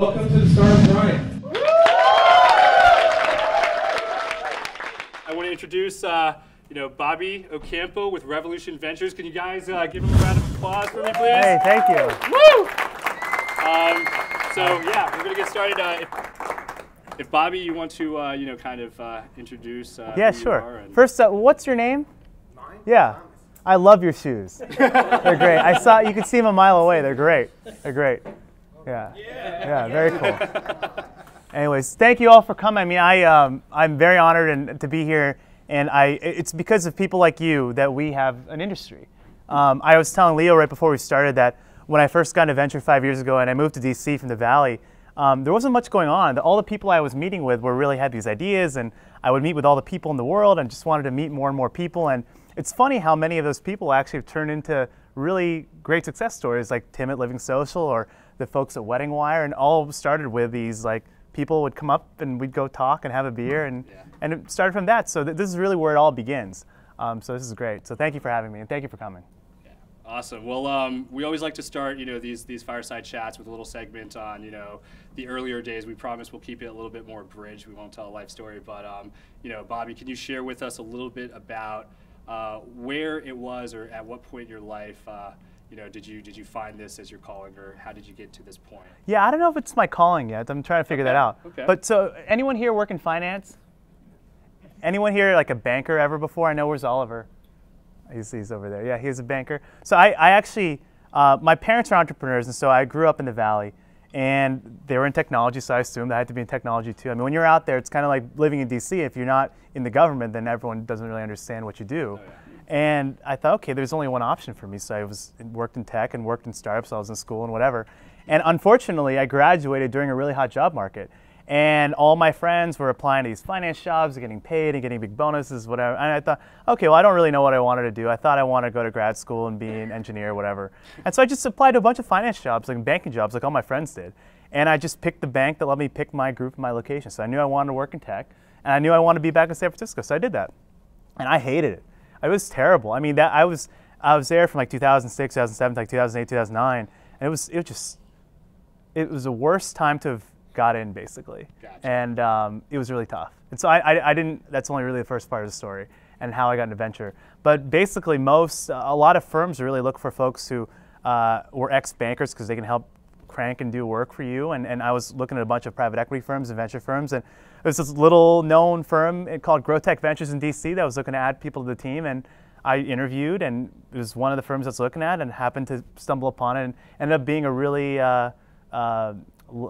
Welcome to the Startup Grind. I want to introduce, uh, you know, Bobby Ocampo with Revolution Ventures. Can you guys uh, give him a round of applause for me, please? Hey, thank you. Woo! Um, so yeah, we're gonna get started. Uh, if, if Bobby, you want to, uh, you know, kind of uh, introduce. Uh, Yeah, who you sure. are and- First, uh, what's your name? Mine. Yeah. I love your shoes. They're great. I saw you could see them a mile away. They're great. They're great. Yeah. Yeah. Very cool. Anyways, thank you all for coming. I mean, I um, I'm very honored and to be here, and I it's because of people like you that we have an industry. Um, I was telling Leo right before we started that when I first got into venture five years ago and I moved to DC from the Valley, um, there wasn't much going on. All the people I was meeting with were really had these ideas, and I would meet with all the people in the world and just wanted to meet more and more people. And it's funny how many of those people actually have turned into really great success stories, like Tim at Living Social or the folks at Wedding Wire, and all started with these like people would come up and we'd go talk and have a beer, and Yeah. and it started from that. So th- this is really where it all begins. Um, so this is great. So thank you for having me, and thank you for coming. Yeah. Awesome. Well, um, we always like to start, you know, these these fireside chats with a little segment on, you know, the earlier days. We promise we'll keep it a little bit more bridge. We won't tell a life story, but um, you know, Bobby, can you share with us a little bit about uh, where it was, or at what point in your life, uh, you know, did you did you find this as your calling, or how did you get to this point? Yeah, I don't know if it's my calling yet. I'm trying to figure that out. okay. But so, anyone here work in finance? Anyone here like a banker ever before? I know where's Oliver. He's, he's over there. Yeah, he's a banker. So I, I actually, uh, my parents are entrepreneurs, and so I grew up in the valley, and they were in technology, so I assumed I had to be in technology too. I mean, when you're out there, it's kind of like living in DC. If you're not in the government, then everyone doesn't really understand what you do. And I thought, okay, there's only one option for me. So I was worked in tech and worked in startups. I was in school and whatever. And unfortunately, I graduated during a really hot job market. And all my friends were applying to these finance jobs, getting paid and getting big bonuses, whatever. And I thought, okay, well, I don't really know what I wanted to do. I thought I wanted to go to grad school and be an engineer whatever. And so I just applied to a bunch of finance jobs, like banking jobs, like all my friends did. And I just picked the bank that let me pick my group and my location. So I knew I wanted to work in tech, and I knew I wanted to be back in San Francisco. So I did that. And I hated it. It was terrible. I mean, that I was I was there from like 2006, 2007, to like 2008, 2009, and it was it was just it was the worst time to have got in basically, Gotcha. and um, it was really tough. And so I, I I didn't. That's only really the first part of the story and how I got into venture. But basically, most a lot of firms really look for folks who uh, were ex bankers because they can help crank and do work for you. And, and I was looking at a bunch of private equity firms and venture firms. And there's this little known firm called Grotech Ventures in DC that was looking to add people to the team. And I interviewed, and it was one of the firms that's looking at, and happened to stumble upon it, and ended up being a really uh, uh,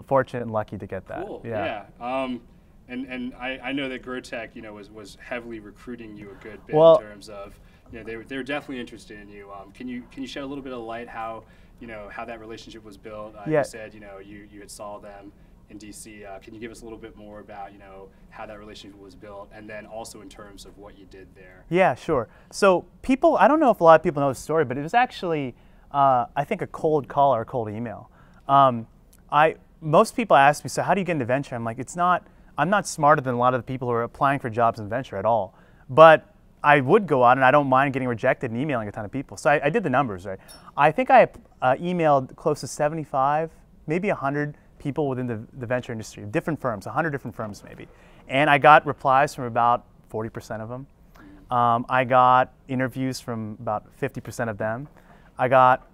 fortunate and lucky to get that. Cool. Yeah. Um, and and I, I know that Grotech, you know, was, was heavily recruiting you a good bit Well- in terms of, you know, they were, they were definitely interested in you. Um, can you can you shed a little bit of light how, you know, how that relationship was built? Uh, Yeah. You said, you know, you, you had saw them in DC. Uh, can you give us a little bit more about, you know, how that relationship was built, and then also in terms of what you did there? Yeah, sure. So people, I don't know if a lot of people know the story, but it was actually, uh, I think, a cold call or a cold email. Um, I most people ask me, so how do you get into venture? I'm like, it's not. I'm not smarter than a lot of the people who are applying for jobs in venture at all. But I would go out and I don't mind getting rejected and emailing a ton of people. So I, I did the numbers right. I think I uh, emailed close to 75, maybe 100 people within the, the venture industry, different firms, 100 different firms maybe, and I got replies from about 40% of them. Um, I got interviews from about 50% of them. I got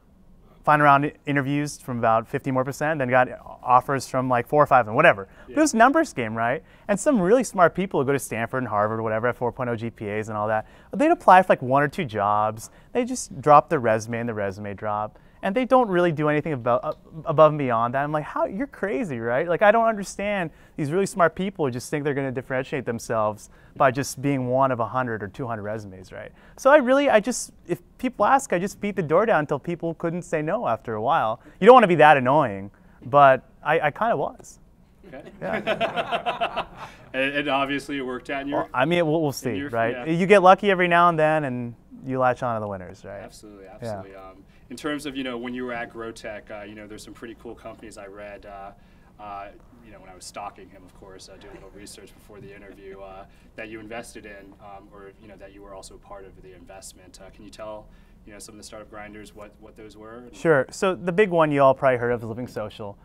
final round interviews from about 50 more percent, then got offers from like four or five them, whatever. But it was numbers game, right? And some really smart people who go to Stanford and Harvard or whatever, have 4.0 GPAs and all that, they'd apply for like one or two jobs. They just drop their resume and the resume drop. And they don't really do anything above, uh, above and beyond that. I'm like, how? You're crazy, right? Like, I don't understand these really smart people who just think they're going to differentiate themselves by just being one of 100 or 200 resumes, right? So I really, I just, if people ask, I just beat the door down until people couldn't say no after a while. You don't want to be that annoying, but I, I kind of was. Okay. Yeah. and, and obviously it worked out in your. I mean, we'll, we'll see, your- right? yeah. You get lucky every now and then, and you latch on to the winners, right? Absolutely, absolutely. Um, in terms of you know when you were at Grotech, uh, you know there's some pretty cool companies I read. Uh, uh, you know when I was stalking him, of course, uh, doing a little research before the interview uh, that you invested in, um, or you know that you were also part of the investment. Uh, can you tell you know some of the startup grinders what what those were? Sure. So the big one you all probably heard of is Living Social.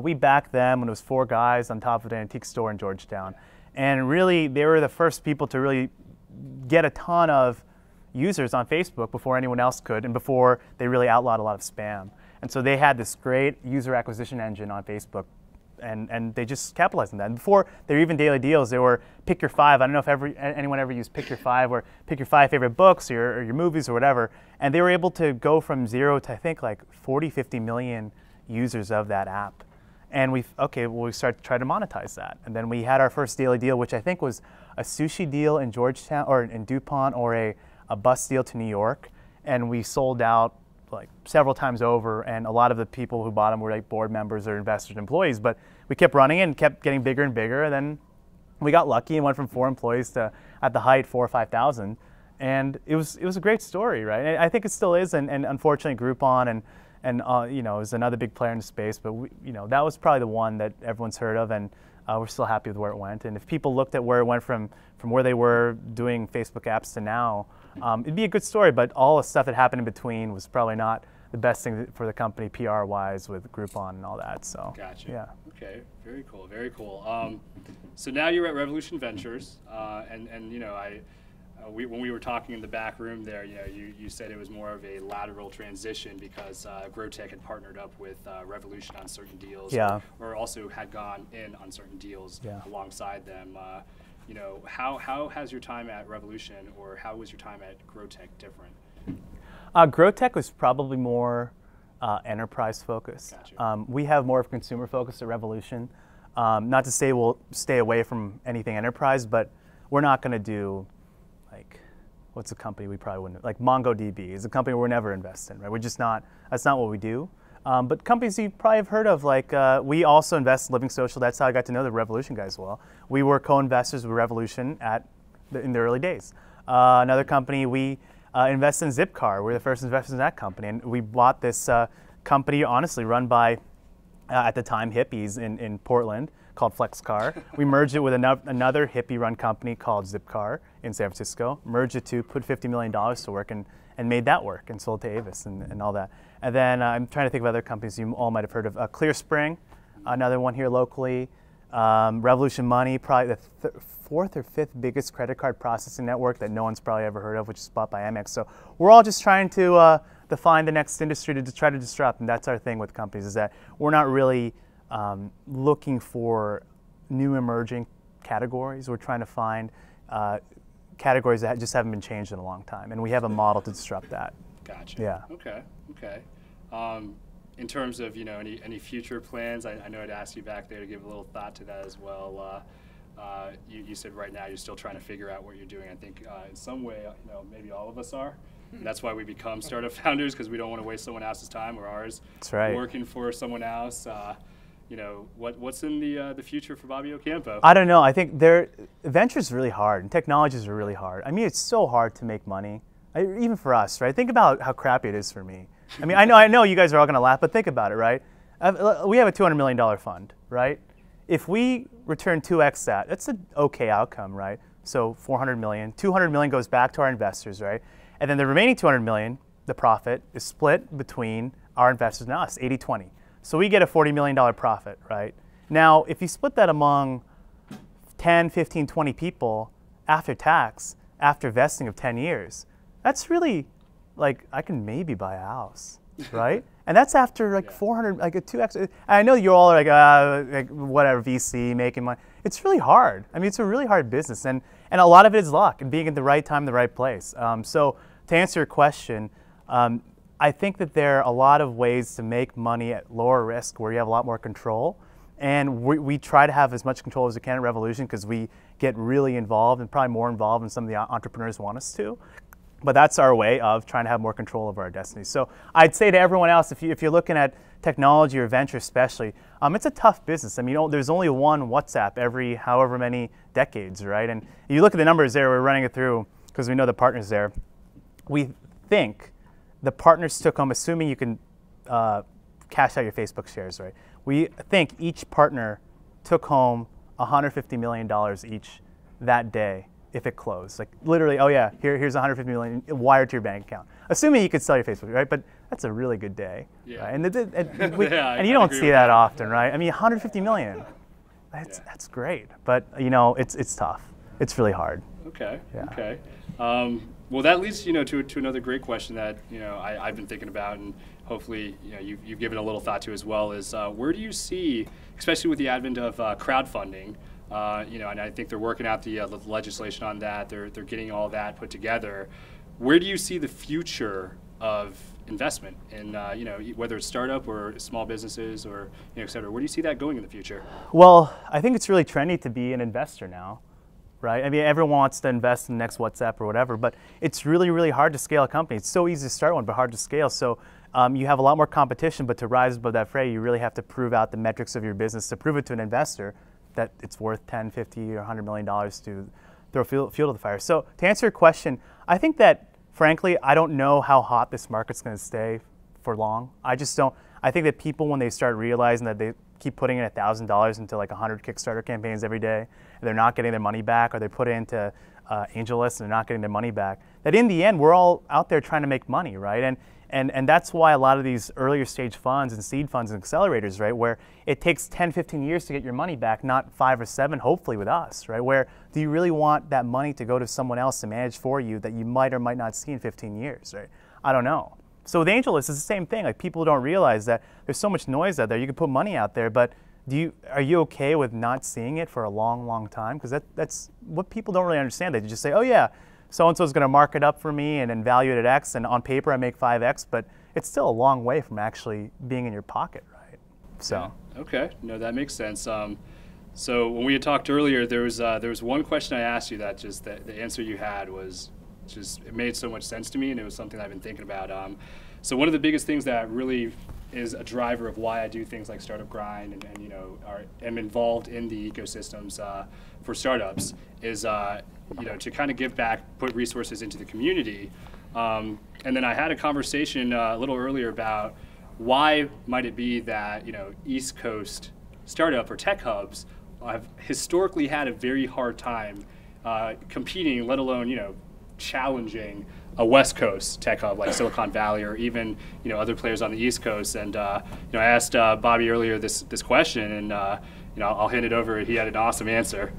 We backed them when it was four guys on top of an antique store in Georgetown. And really, they were the first people to really get a ton of users on Facebook before anyone else could and before they really outlawed a lot of spam. And so they had this great user acquisition engine on Facebook and, and they just capitalized on that. And before they were even daily deals, they were pick your five. I don't know if anyone ever used pick your five or pick your five favorite books or your, or your movies or whatever. And they were able to go from zero to I think like 40, 50 million users of that app. And we, okay, well, we started to try to monetize that. And then we had our first daily deal, which I think was a sushi deal in Georgetown or in DuPont or a, a bus deal to New York. And we sold out like several times over, and a lot of the people who bought them were like board members or investors, and employees. But we kept running and kept getting bigger and bigger, and then we got lucky and went from four employees to at the height four or five thousand, and it was it was a great story, right? And I think it still is, and, and unfortunately Groupon and and uh, you know is another big player in the space, but we, you know that was probably the one that everyone's heard of, and uh, we're still happy with where it went. And if people looked at where it went from from where they were doing Facebook apps to now, um, it'd be a good story, but all the stuff that happened in between was probably not the best thing for the company PR wise with Groupon and all that. So Gotcha. yeah. Okay. Very cool. Very cool. Um, so now you're at Revolution Ventures, uh, and and you know I. Uh, we, when we were talking in the back room there, you know, you, you said it was more of a lateral transition because uh, Grotech had partnered up with uh, Revolution on certain deals, Yeah. or, or also had gone in on certain deals Yeah. alongside them. You know, how, how has your time at Revolution or how was your time at Grotech different? Uh, Grotech was probably more uh, enterprise focused. Gotcha. Um, we have more of consumer focus at Revolution. Um, not to say we'll stay away from anything enterprise, but we're not going to do like what's a company we probably wouldn't like MongoDB is a company we'll never invest in, right? We're just not. That's not what we do. Um, but companies you probably have heard of, like uh, we also invest in Living Social. That's how I got to know the Revolution guys well. We were co-investors with Revolution at the, in the early days. Uh, another company we uh, invested in Zipcar. We're the first investors in that company, and we bought this uh, company, honestly, run by uh, at the time hippies in, in Portland called FlexCar. we merged it with ano- another hippie-run company called Zipcar in San Francisco. Merged the two, put $50 million to work, and, and made that work, and sold to Avis and, and all that. And then uh, I'm trying to think of other companies you all might have heard of. Uh, ClearSpring, another one here locally. Um, Revolution Money, probably the th- fourth or fifth biggest credit card processing network that no one's probably ever heard of, which is bought by Amex. So we're all just trying to uh, define the next industry to, to try to disrupt, and that's our thing with companies is that we're not really um, looking for new emerging categories. We're trying to find uh, categories that just haven't been changed in a long time, and we have a model to disrupt that. Gotcha. Yeah. Okay. Okay. Um, in terms of you know any any future plans, I, I know I'd asked you back there to give a little thought to that as well. Uh, uh, you, you said right now you're still trying to figure out what you're doing. I think uh, in some way, uh, you know, maybe all of us are. And that's why we become startup founders because we don't want to waste someone else's time or ours. That's right. Working for someone else. Uh, you know, what what's in the uh, the future for Bobby Ocampo? I don't know. I think there ventures really hard and technologies are really hard. I mean, it's so hard to make money, I, even for us, right? Think about how crappy it is for me. I mean, I know, I know you guys are all going to laugh, but think about it, right? We have a $200 million fund, right? If we return 2x that, that's an okay outcome, right? So 400 million, 200 million goes back to our investors, right? And then the remaining 200 million, the profit, is split between our investors and us, 80-20. So we get a $40 million profit, right? Now, if you split that among 10, 15, 20 people after tax, after vesting of 10 years, that's really like I can maybe buy a house, right? and that's after like Yeah. 400, like a 2x. I know you all are like, uh, like whatever, VC, making money. It's really hard. I mean, it's a really hard business. And, and a lot of it is luck and being at the right time, the right place. Um, so to answer your question, um, I think that there are a lot of ways to make money at lower risk where you have a lot more control. And we, we try to have as much control as we can at Revolution because we get really involved and probably more involved than some of the entrepreneurs want us to. But that's our way of trying to have more control over our destiny. So I'd say to everyone else, if, you, if you're looking at technology or venture especially, um, it's a tough business. I mean, there's only one WhatsApp every however many decades, right? And you look at the numbers there, we're running it through because we know the partners there. We think the partners took home, assuming you can uh, cash out your Facebook shares, right? We think each partner took home $150 million each that day if it closed. Like literally, oh yeah, here, here's 150 million wired to your bank account. Assuming you could sell your Facebook, right? But that's a really good day. Yeah. Right? And, it, it, and, we- Yeah, and you I'd don't see that that. often, right? I mean, 150 million. That's Yeah. that's great. But you know, it's it's tough. It's really hard. Okay. Yeah. Okay. Um, well, that leads you know to, to another great question that you know I, I've been thinking about, and hopefully you know you've, you've given a little thought to as well. Is uh, where do you see, especially with the advent of uh, crowdfunding, uh, you know, and I think they're working out the, uh, legislation on that. They're they're getting all that put together. Where do you see the future of investment in uh, you know whether it's startup or small businesses or you know et cetera? Where do you see that going in the future? Well, I think it's really trendy to be an investor now, right? I mean, everyone wants to invest in the next WhatsApp or whatever, but it's really, really hard to scale a company. It's so easy to start one, but hard to scale. So um, you have a lot more competition, but to rise above that fray, you really have to prove out the metrics of your business to prove it to an investor that it's worth 10, 50, or 100 million dollars to throw fuel, fuel to the fire. So to answer your question, I think that frankly, I don't know how hot this market's going to stay for long. I just don't. I think that people, when they start realizing that they keep putting in thousand dollars into like hundred Kickstarter campaigns every day, and they're not getting their money back, or they put it into uh, AngelList and they're not getting their money back, that in the end we're all out there trying to make money, right? And and and that's why a lot of these earlier stage funds and seed funds and accelerators, right, where it takes 10, 15 years to get your money back, not five or seven, hopefully with us, right? Where do you really want that money to go to someone else to manage for you that you might or might not see in 15 years, right? I don't know. So with AngelList, it's the same thing. Like people don't realize that there's so much noise out there. You can put money out there, but do you are you okay with not seeing it for a long, long time? Because that, that's what people don't really understand. They just say, oh yeah, so and so is going to mark it up for me and then value it at X, and on paper I make 5X, but it's still a long way from actually being in your pocket, right? So. Okay, no, that makes sense. Um, so when we had talked earlier, there was uh, there was one question I asked you that just the, the answer you had was just it made so much sense to me, and it was something I've been thinking about. Um, so one of the biggest things that really is a driver of why I do things like Startup Grind and, and you know are, am involved in the ecosystems uh, for startups is uh, you know to kind of give back, put resources into the community. Um, and then I had a conversation uh, a little earlier about why might it be that you know East Coast startup or tech hubs have historically had a very hard time uh, competing, let alone you know challenging a West Coast tech hub like Silicon Valley or even you know other players on the East Coast. And uh, you know I asked uh, Bobby earlier this this question, and uh, you know I'll hand it over. He had an awesome answer.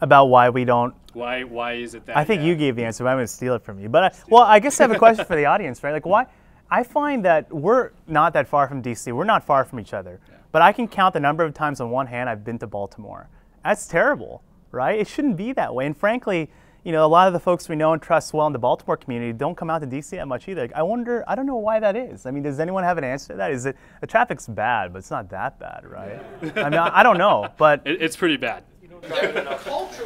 About why we don't Why why is it that? I think yeah. you uh, gave the answer, but I'm going to steal it from you. But uh, I, well, I guess I have a question for the audience, right? Like, why? I find that we're not that far from DC. We're not far from each other. But I can count the number of times on one hand I've been to Baltimore. That's terrible, right? It shouldn't be that way. And frankly, you know, a lot of the folks we know and trust well in the Baltimore community don't come out to DC that much either. I wonder, I don't know why that is. I mean, does anyone have an answer to that? Is it the traffic's bad, but it's not that bad, right? I mean, I, I don't know, but It, it's pretty bad. They're culturally miles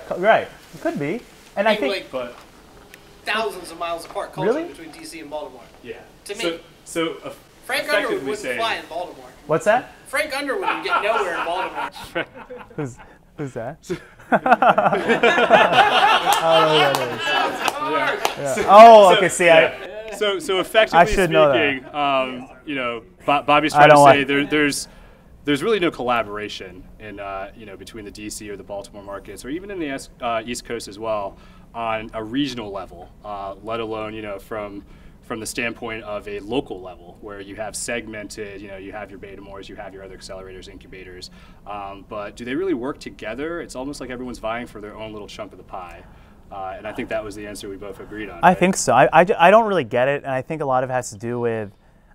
apart. right, it could be. And I I think like But thousands of miles apart culturally Really? between DC and Baltimore. yeah. To me. so uh, Frank Underwood effectively wouldn't saying- fly in Baltimore. what's that? Frank Underwood would get nowhere in Baltimore. Who's who's that? Yeah. Oh, okay. See, I, So, so effectively should know that. speaking, um, you know, Bo- Bobby's trying to don't say there, there's there's really no collaboration in uh, you know between the DC or the Baltimore markets, or even in the uh, East Coast as well, on a regional level, uh, let alone you know from from the standpoint of a local level, where you have segmented, you know, you have your Betamores, you have your other accelerators, incubators, um, but do they really work together? It's almost like everyone's vying for their own little chunk of the pie. Uh, and I think that was the answer we both agreed on. I right? think so. I, I, I don't really get it, and I think a lot of it has to do with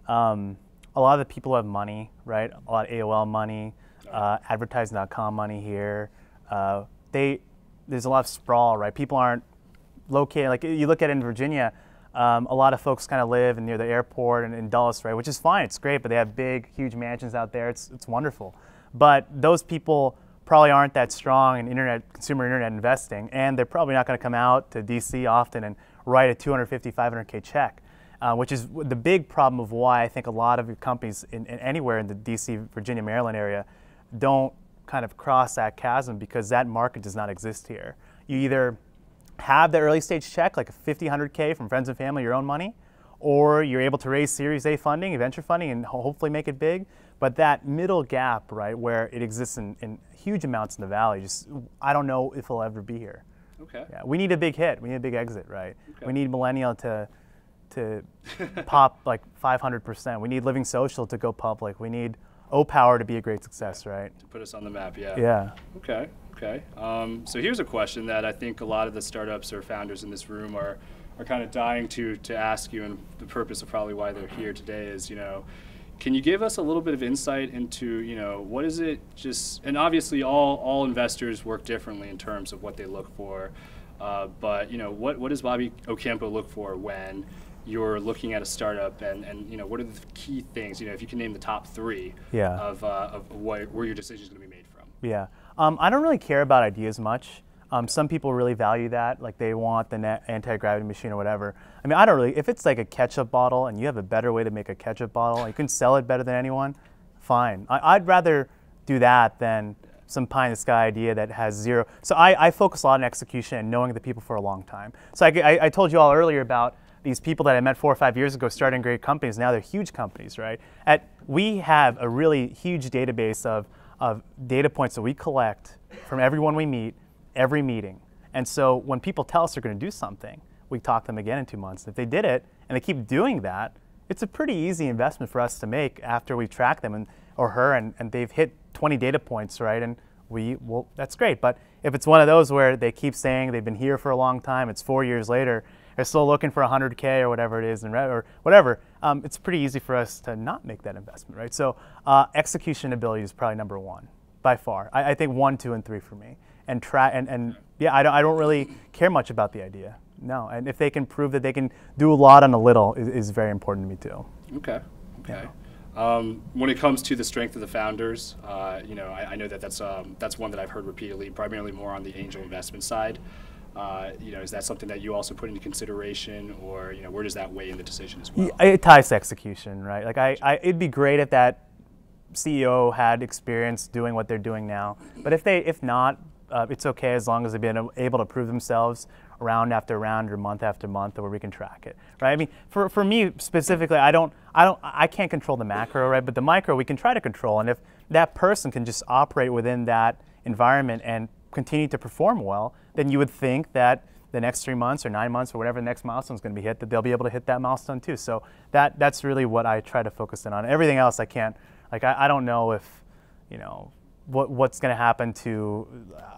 um, a lot of the people who have money, right? A lot of AOL money, uh, advertising.com money here. Uh, they there's a lot of sprawl, right? People aren't located. Like you look at in Virginia, um, a lot of folks kind of live near the airport and in Dulles, right? Which is fine. It's great, but they have big, huge mansions out there. It's it's wonderful. But those people probably aren't that strong in internet consumer internet investing, and they're probably not going to come out to DC often and write a 250, 500k check. Uh, which is the big problem of why I think a lot of your companies in, in anywhere in the DC, Virginia, Maryland area don't kind of cross that chasm because that market does not exist here. You either have the early stage check, like a 50, 100K from friends and family, your own money, or you're able to raise Series A funding, venture funding, and hopefully make it big. But that middle gap, right, where it exists in, in huge amounts in the valley, just I don't know if it'll ever be here. Okay. Yeah, we need a big hit. We need a big exit, right? Okay. We need Millennial to to pop like 500%. We need Living Social to go public. We need O Power to be a great success, right? To put us on the map, yeah. Yeah. Okay. Okay. Um, so here's a question that I think a lot of the startups or founders in this room are are kind of dying to to ask you, and the purpose of probably why they're here today is, you know, can you give us a little bit of insight into, you know, what is it just, and obviously all all investors work differently in terms of what they look for, uh, but you know, what what does Bobby Ocampo look for when you're looking at a startup, and and you know, what are the key things, you know, if you can name the top three Yeah. of uh, of what, where your decision is going to be made from. Yeah. Um, I don't really care about ideas much. Um, some people really value that, like they want the net anti-gravity machine or whatever. I mean, I don't really. If it's like a ketchup bottle and you have a better way to make a ketchup bottle, you can sell it better than anyone. Fine. I, I'd rather do that than some pie in the sky idea that has zero. So I, I focus a lot on execution and knowing the people for a long time. So I, I, I told you all earlier about these people that I met four or five years ago starting great companies. Now they're huge companies, right? At we have a really huge database of of data points that we collect from everyone we meet, every meeting. And so when people tell us they're going to do something, we talk to them again in two months. If they did it and they keep doing that, it's a pretty easy investment for us to make after we track them and or her and, and they've hit 20 data points, right? And we well that's great. But if it's one of those where they keep saying they've been here for a long time, it's four years later, they're still looking for 100k or whatever it is, and or whatever. Um, it's pretty easy for us to not make that investment, right? So uh, execution ability is probably number one by far. I, I think one, two, and three for me. And try and, and yeah, I don't, I don't really care much about the idea. No, and if they can prove that they can do a lot on a little, is, is very important to me too. Okay. Okay. Um, when it comes to the strength of the founders, uh, you know, I, I know that that's um, that's one that I've heard repeatedly, primarily more on the angel investment side. Uh, you know, is that something that you also put into consideration, or you know, where does that weigh in the decision as well? It ties to execution, right? Like I, I, it'd be great if that CEO had experience doing what they're doing now. But if they, if not, uh, it's okay as long as they've been able to prove themselves round after round or month after month, where we can track it, right? I mean, for, for me specifically, I don't, I don't, I can't control the macro, right? But the micro we can try to control, and if that person can just operate within that environment and continue to perform well, then you would think that the next three months or nine months or whatever the next milestone is going to be hit, that they'll be able to hit that milestone too. So that that's really what I try to focus in on. Everything else, I can't. Like I, I don't know if, you know, what what's going to happen to.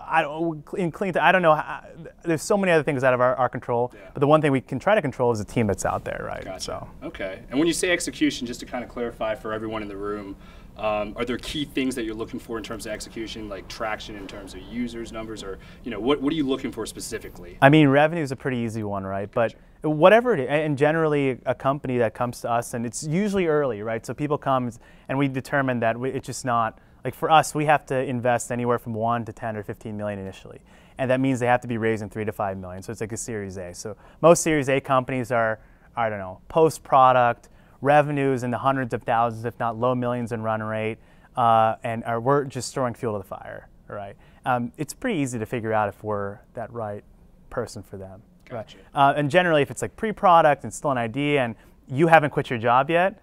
I don't in clean. I don't know. How, there's so many other things out of our, our control. Yeah. But the one thing we can try to control is the team that's out there, right? Gotcha. So. Okay. And when you say execution, just to kind of clarify for everyone in the room, um, are there key things that you're looking for in terms of execution, like traction in terms of users numbers, or you know, what what are you looking for specifically? I mean, revenue is a pretty easy one, right? But whatever it is, and generally a company that comes to us, and it's usually early, right? So people come and we determine that we, it's just not like for us, we have to invest anywhere from one to 10 or 15 million initially. And that means they have to be raising three to five million. So it's like a Series A. So most Series A companies are, I don't know, post product, revenues in the hundreds of thousands, if not low millions in run rate, uh, and are, we're just throwing fuel to the fire, right? Um, it's pretty easy to figure out if we're that right person for them. Gotcha. Right? Uh, and generally, if it's like pre-product and still an idea, and you haven't quit your job yet,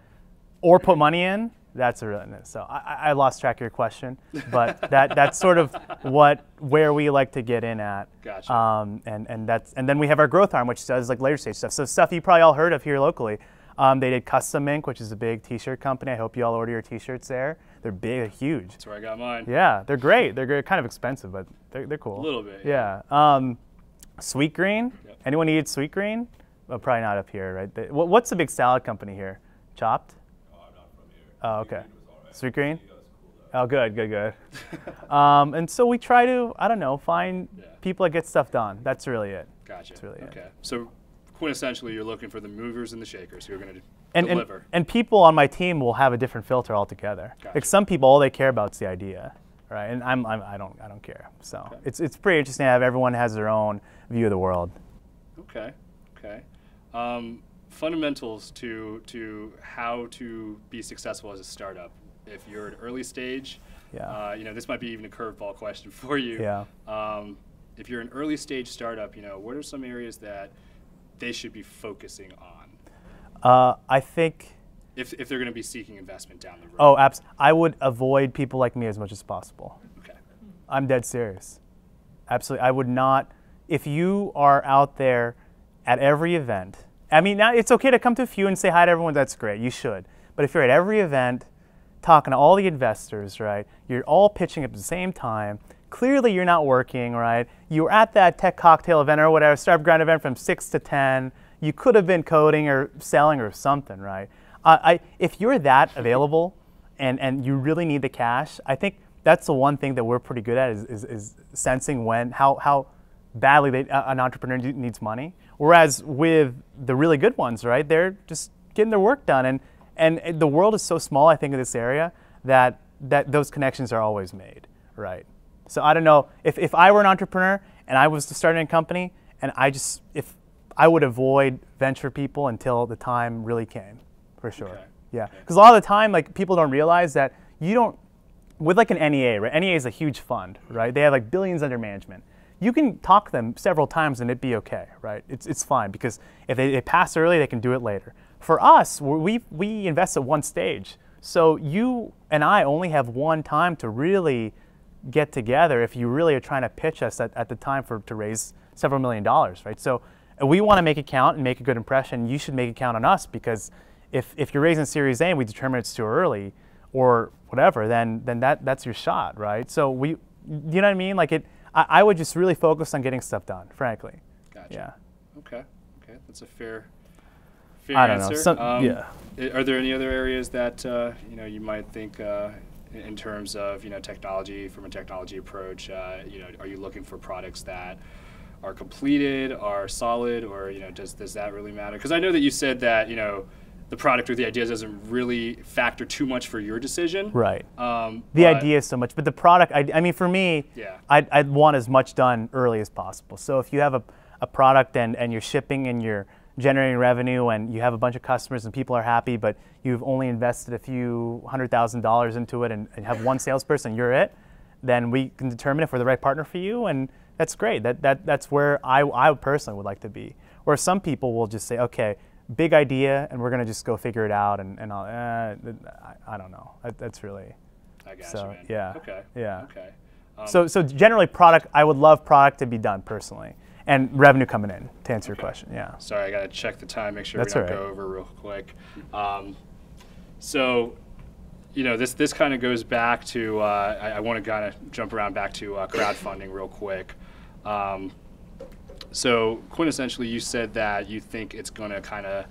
or put money in, that's a real so I, I lost track of your question, but that that's sort of what where we like to get in at. Gotcha. Um, and and that's and then we have our growth arm, which does like later stage stuff. So stuff you probably all heard of here locally. Um, they did Custom Ink, which is a big T-shirt company. I hope you all order your T-shirts there. They're big, they're huge. That's where I got mine. Yeah, they're great. They're great, kind of expensive, but they're, they're cool. A little bit, Yeah. Um, Sweet Green. Yep. Anyone eat Sweet Green? Well, probably not up here, right? They- what- what's the big salad company here? Chopt. Oh, okay. Sweet Green. Oh, good, good, good. um, and so we try to, I don't know, find Yeah. people that get stuff done. That's really it. Gotcha. That's really it. okay. So quintessentially, you're looking for the movers and the shakers who are going to And, and, deliver. and people on my team will have a different filter altogether. Like some people, all they care about is the idea, right? And I'm, I'm I don't I don't care. So it's it's pretty interesting to have everyone has their own view of the world. Okay. Okay. Um, fundamentals to to how to be successful as a startup. If you're at early stage, Yeah. uh, you know this might be even a curveball question for you. Yeah. Um, if you're an early stage startup, you know what are some areas that they should be focusing on? Uh, I think if, if they're going to be seeking investment down the road. Oh, abs- I would avoid people like me as much as possible. okay. I'm dead serious. Absolutely. I would not, if you are out there at every event, I mean, now it's okay to come to a few and say hi to everyone, that's great, you should. But if you're at every event, talking to all the investors, right, you're all pitching at the same time, clearly you're not working, right? You were at that tech cocktail event or whatever, startup grind event from 6 to 10. You could have been coding or selling or something, right? Uh, I, if you're that available and, and you really need the cash, I think that's the one thing that we're pretty good at is, is, is sensing when, how, how badly they, uh, an entrepreneur needs money. Whereas with the really good ones, right, they're just getting their work done. And, and the world is so small, I think, in this area that, that those connections are always made, right? So I don't know if, if I were an entrepreneur and I was starting a company and I just, if I would avoid venture people until the time really came, for sure. Okay. Yeah, because a lot of the time, like people don't realize that you don't, with like an NEA, right? NEA is a huge fund, mm-hmm. right? They have like billions under management. You can talk to them several times and it'd be okay, right? It's, it's fine because if they, they pass early, they can do it later. For us, we, we invest at one stage. So you and I only have one time to really get together if you really are trying to pitch us at, at the time for to raise several million dollars, right? So uh, we want to make it count and make a good impression. You should make it count on us because if, if you're raising Series A and we determine it's too early or whatever, then then that that's your shot, right? So we, you know what I mean? Like it, I, I would just really focus on getting stuff done, frankly. Gotcha. Yeah. Okay. Okay. That's a fair, fair I don't know. answer. Some- Um, yeah. Are there any other areas that uh, you know you might think uh, in- terms of you know technology from a technology approach? Uh, you know, are you looking for products that are completed, are solid, or you know, does does that really matter? Because I know that you said that you know the product or the idea doesn't really factor too much for your decision. Right. Um, The idea is so much, but the product, I, I mean, for me, Yeah. I'd, I'd want as much done early as possible. So if you have a, a product and, and you're shipping and you're generating revenue and you have a bunch of customers and people are happy, but you've only invested a few hundred thousand dollars into it and, and have one salesperson, you're it, then we can determine if we're the right partner for you. And that's great. That, that, that's where I, I personally would like to be. Or some people will just say, okay, big idea, and we're going to just go figure it out. And, and I'll, eh, I, I don't know. That, that's really. I got So, you, man. yeah. Okay. Yeah. Okay. Um, So, so generally, product. I would love product to be done personally, and revenue coming in. To answer your question, yeah. Sorry, I gotta check the time, make sure That's we don't all go over real quick. Um, so, you know, this this kind of goes back to uh, I, I want to kind of jump around back to uh, crowdfunding real quick. Um, so, quintessentially, you said that you think it's going to kind of,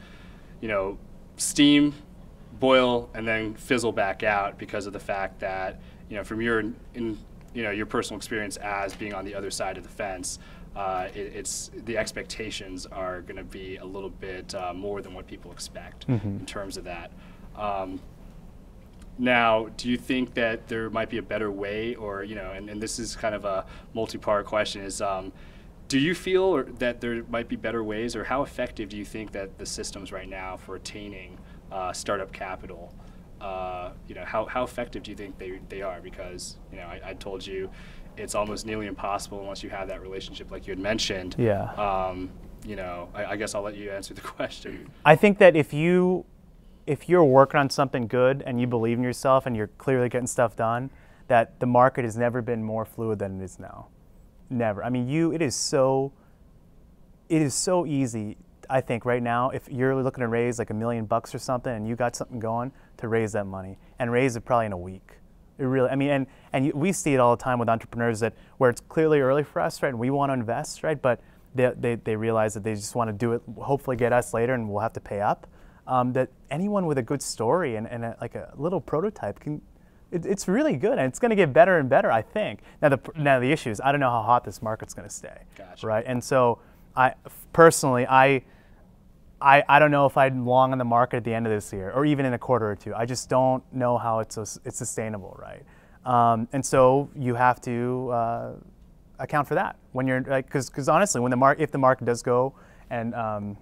you know, steam, boil, and then fizzle back out because of the fact that, you know, from your in, you know, your personal experience as being on the other side of the fence, uh, it, it's the expectations are going to be a little bit uh, more than what people expect in terms of that. Um, now, do you think that there might be a better way, or you know, and, and this is kind of a multi-part question: is um, do you feel or, that there might be better ways, or how effective do you think that the systems right now for attaining uh, startup capital, uh, you know, how, how effective do you think they, they are? Because you know, I, I told you, it's almost nearly impossible unless you have that relationship, like you had mentioned. Yeah. Um, you know, I, I guess I'll let you answer the question. I think that if you if you're working on something good and you believe in yourself and you're clearly getting stuff done, that the market has never been more fluid than it is now. Never. I mean, you. It is so. It is so easy. I think right now, if you're looking to raise like a million bucks or something, and you got something going, to raise that money and raise it probably in a week. It really. I mean, and and we see it all the time with entrepreneurs that where it's clearly early for us, right? And we want to invest, right? But they, they, they realize that they just want to do it, hopefully get us later, and we'll have to pay up. Um, that anyone with a good story and, and a, like a little prototype can, it, it's really good, and it's going to get better and better, I think. Now the now the issue is I don't know how hot this market's going to stay, Gotcha. right? And so I personally I. I, I don't know if I'm long on the market at the end of this year or even in a quarter or two. I just don't know how it's, it's sustainable, right? Um, and so you have to uh, account for that when you're like because honestly when the market if the market does go and um,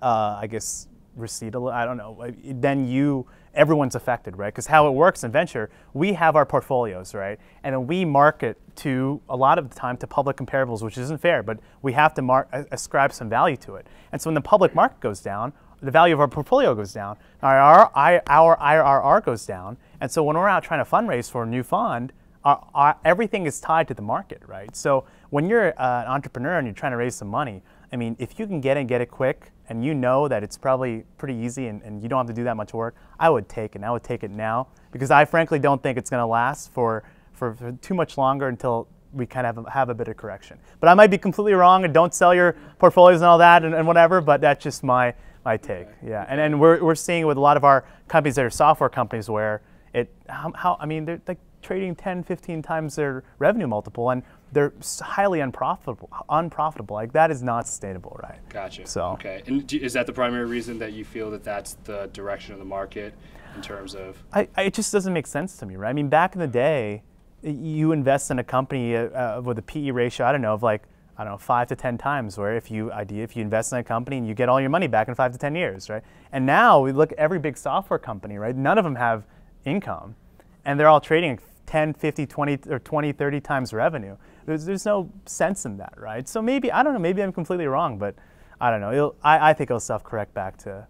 uh, I guess recede a little I don't know then you everyone's affected right because how it works in venture we have our portfolios right and then we market to a lot of the time to public comparables which isn't fair but we have to ascribe some value to it and so when the public market goes down the value of our portfolio goes down. Our, our, IRR goes down. And so when we're out trying to fundraise for a new fund, our, our, everything is tied to the market, right? So when you're uh, an entrepreneur and you're trying to raise some money, I mean, if you can get it, get it quick, and you know that it's probably pretty easy and, and you don't have to do that much work, I would take it. And I would take it now because I frankly don't think it's going to last for, for, for too much longer until we kind of have a, have a bit of correction. But I might be completely wrong, and don't sell your portfolios and all that and, and whatever. But that's just my my take. Yeah, and and we're we're seeing with a lot of our companies that are software companies where it how, how I mean they're like trading 10, 15 times their revenue multiple, and they're highly unprofitable. Unprofitable. Like that is not sustainable, right? Gotcha. So- okay, and do, is that the primary reason that you feel that that's the direction of the market in terms of? I, I, it just doesn't make sense to me, right? I mean, back in the day, you invest in a company uh, uh, with a PE ratio, I don't know, of like, I don't know, five to 10 times, where if you idea, if you invest in a company and you get all your money back in five to 10 years, right? And now we look at every big software company, right? None of them have income, and they're all trading 10, 50, 20, or 20, 30 times revenue. There's, there's no sense in that, right? So maybe, I don't know, maybe I'm completely wrong, but I don't know. It'll, I, I think it'll self correct back to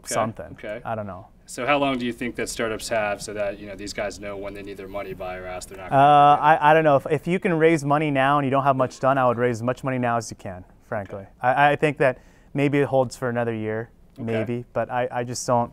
Okay, something. Okay. I don't know. So how long do you think that startups have so that you know these guys know when they need their money by or else they're not? Uh, I, I don't know. If, if you can raise money now and you don't have much done, I would raise as much money now as you can, frankly. I, I think that maybe it holds for another year, maybe, but I, I just don't,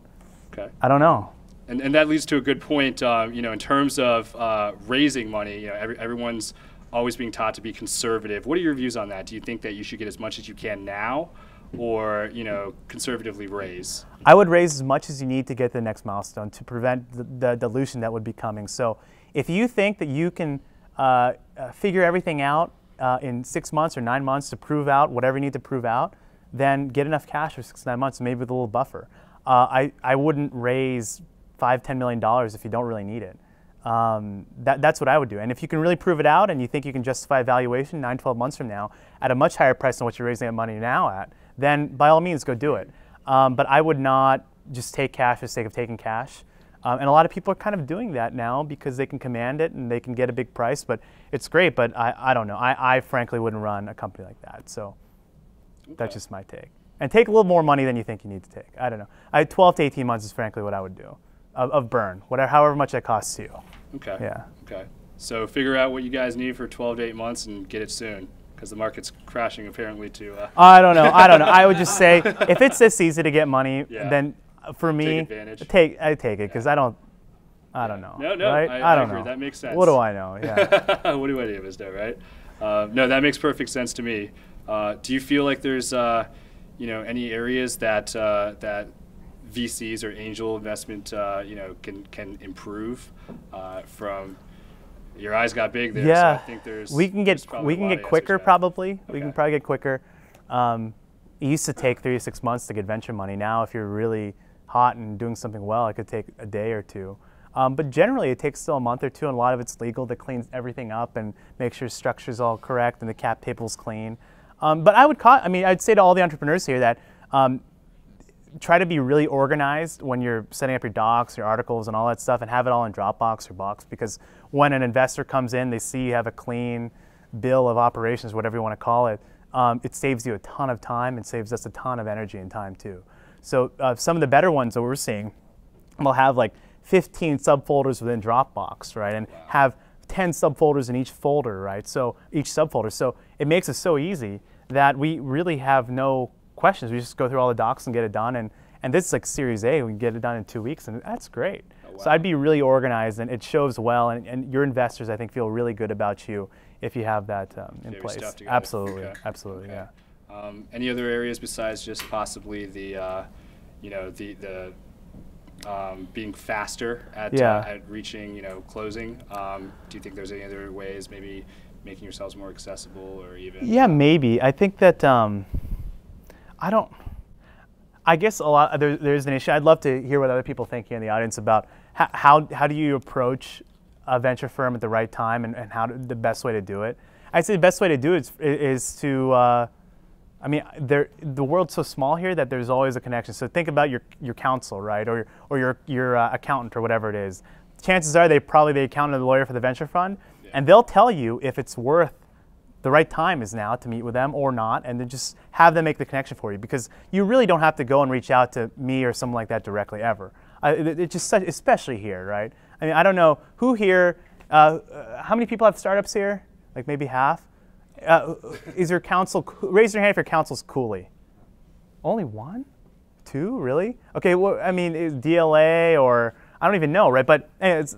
okay. I don't know. And, and that leads to a good point. Um, you know, in terms of uh, raising money, you know, every, everyone's always being taught to be conservative. What are your views on that? Do you think that you should get as much as you can now, or you know, conservatively raise? I would raise as much as you need to get the next milestone to prevent the, the dilution that would be coming. So if you think that you can uh, uh, figure everything out uh, in six months or nine months to prove out whatever you need to prove out, then get enough cash for six nine months, maybe with a little buffer. Uh, I, I wouldn't raise five, ten million dollars if you don't really need it. Um, that, that's what I would do. And if you can really prove it out and you think you can justify valuation nine, 12 months from now at a much higher price than what you're raising that money now at, then by all means go do it. Um, but I would not just take cash for the sake of taking cash. Um, and a lot of people are kind of doing that now because they can command it and they can get a big price. But it's great. But I, I don't know. I, I frankly wouldn't run a company like that. So that's just my take. And take a little more money than you think you need to take. I don't know. I, 12 to 18 months is frankly what I would do of, of burn, whatever, however much that costs you. Okay. Yeah. Okay. So figure out what you guys need for 12 to 8 months and get it soon, because the market's crashing apparently to. Uh, I don't know. I don't know. I would just say if it's this easy to get money, Yeah. then for me, advantage. take I take it because I don't. I don't know. No, no, right? I- I don't agree. know. That makes sense. What do I know? Yeah. what do I do, Mister? Right? Uh, no, that makes perfect sense to me. Uh, do you feel like there's, uh, you know, any areas that uh, that VCs or angel investment, uh, you know, can can improve uh, from? Your eyes got big there. yeah. So I think there's. we can get we can get quicker probably. We can probably get quicker. Um, it used to take three to six months to get venture money. Now, if you're really hot and doing something well, it could take a day or two. Um, but generally, it takes still a month or two, and a lot of it's legal that cleans everything up and makes sure structure's all correct and the cap table's clean. Um, but I would, I mean, I'd say to all the entrepreneurs here that um, try to be really organized when you're setting up your docs, your articles, and all that stuff, and have it all in Dropbox or Box. Because when an investor comes in, they see you have a clean bill of operations, whatever you want to call it. Um, it saves you a ton of time and saves us a ton of energy and time too. So uh, some of the better ones that we're seeing will have like 15 subfolders within Dropbox, right, and have 10 subfolders in each folder, right? So each subfolder. So it makes it so easy that we really have no questions. We just go through all the docs and get it done. And, and this is like Series A. We can get it done in two weeks, and that's great. So wow. I'd be really organized, and it shows well. And, and your investors, I think, feel really good about you if you have that um, in place. Absolutely, Okay. absolutely, Okay. yeah. Um, any other areas besides just possibly the, uh, you know, the the um, being faster at Yeah. uh, at reaching, you know, closing? Um, do you think there's any other ways, maybe making yourselves more accessible, or even? Yeah, maybe. I think that um, I don't. I guess a lot there, there's an issue. I'd love to hear what other people think here in the audience about how how, how do you approach a venture firm at the right time and, and how to, the best way to do it. I'd say the best way to do it is, is to. Uh, I mean, there, the world's so small here that there's always a connection. So think about your, your counsel, right, or, or your, your uh, accountant or whatever it is. Chances are they probably the accountant or the lawyer for the venture fund, and they'll tell you if it's worth the right time is now to meet with them or not, and then just have them make the connection for you because you really don't have to go and reach out to me or someone like that directly ever. I, it, it just especially here, right? I mean, I don't know who here. Uh, uh, how many people have startups here? Like maybe half. Uh, is your counsel? Raise your hand if your counsel's Cooley. Only one, two, really? Okay. Well, I mean, DLA or I don't even know, right? But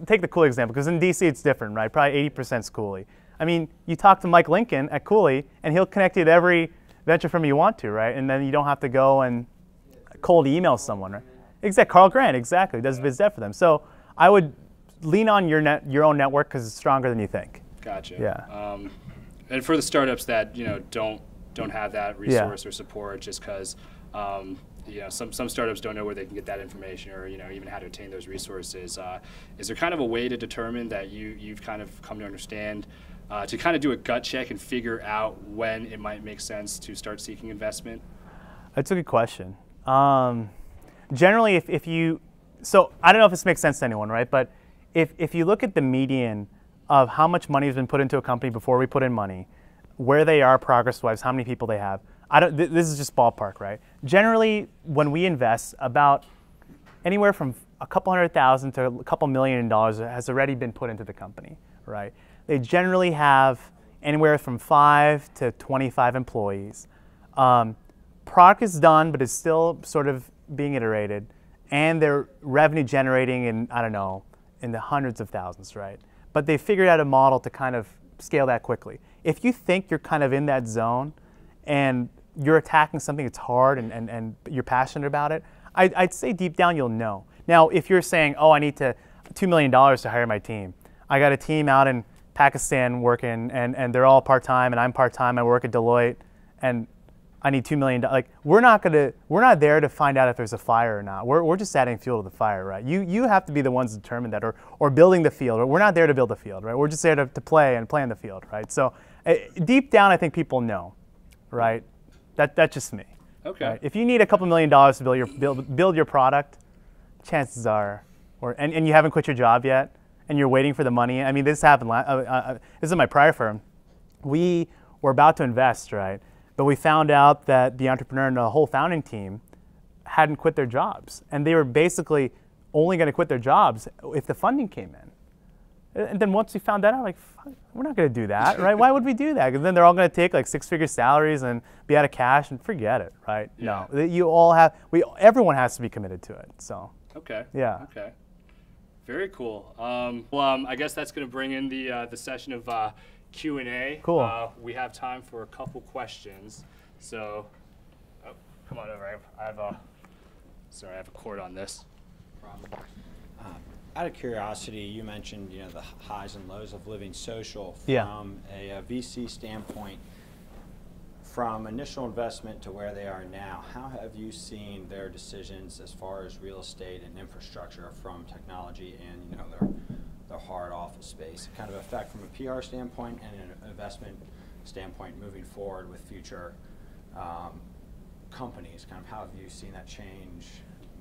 take the Cooley example because in DC it's different, right? Probably 80% is Cooley. I mean, you talk to Mike Lincoln at Cooley, and he'll connect you to every venture firm you want to, right? And then you don't have to go and cold email someone, right? Exactly. Carl Grant, exactly, does biz dev for them. So I would lean on your net, your own network because it's stronger than you think. Gotcha. Yeah. Um, and for the startups that you know don't don't have that Yeah. resource or support, just because um, you know some some startups don't know where they can get that information or you know even how to obtain those resources. Uh, is there kind of a way to determine that you you've kind of come to understand? Uh, to kind of do a gut check and figure out when it might make sense to start seeking investment. That's a good question. Um, generally, if, if you, so I don't know if this makes sense to anyone, right? But if, if you look at the median of how much money has been put into a company before we put in money, where they are progress wise, how many people they have, I don't, th- this is just ballpark, right? Generally, when we invest, about anywhere from a couple hundred thousand to a couple million dollars has already been put into the company, right? They generally have anywhere from five to 25 employees. Um, product is done, but it's still sort of being iterated, and they're revenue generating in I don't know in the hundreds of thousands, right? But they figured out a model to kind of scale that quickly. If you think you're kind of in that zone, and you're attacking something that's hard and, and, and you're passionate about it, I, I'd say deep down you'll know. Now, if you're saying, oh, I need to $2 million to hire my team, I got a team out in Pakistan working and, and they're all part time and I'm part time, I work at Deloitte, and I need $2 million. Like, we're not gonna, we're not there to find out if there's a fire or not. We're, we're just adding fuel to the fire, right? You, you have to be the ones to determine that or, or building the field. We're not there to build the field, right? We're just there to, to play and play in the field, right? So uh, deep down, I think people know, right? That, that's just me. Okay. Right? If you need a couple million dollars to build your, build, build your product, chances are, or, and, and you haven't quit your job yet, and you're waiting for the money. I mean, this happened. la- Uh, uh, this is my prior firm. We were about to invest, right? But we found out that the entrepreneur and the whole founding team hadn't quit their jobs, and they were basically only going to quit their jobs if the funding came in. And then once we found that out, like, fuck, we're not going to do that, right? Why would we do that? Because then they're all going to take like six-figure salaries and be out of cash and forget it, right? Yeah. No, you all have. We everyone has to be committed to it. So Okay. Yeah. Okay. Very cool. Um, well, um, I guess that's going to bring in the uh, the session of uh, Q and A. Cool. Uh, we have time for a couple questions. So, oh, come on over. I have, I have a sorry, I have a cord on this. Out of curiosity, you mentioned you know the highs and lows of LivingSocial Yeah. from a, uh VC standpoint. From initial investment to where they are now, how have you seen their decisions as far as real estate and infrastructure from technology and you know their their hard office space kind of affect from a PR standpoint and an investment standpoint moving forward with future um, companies? Kind of how have you seen that change,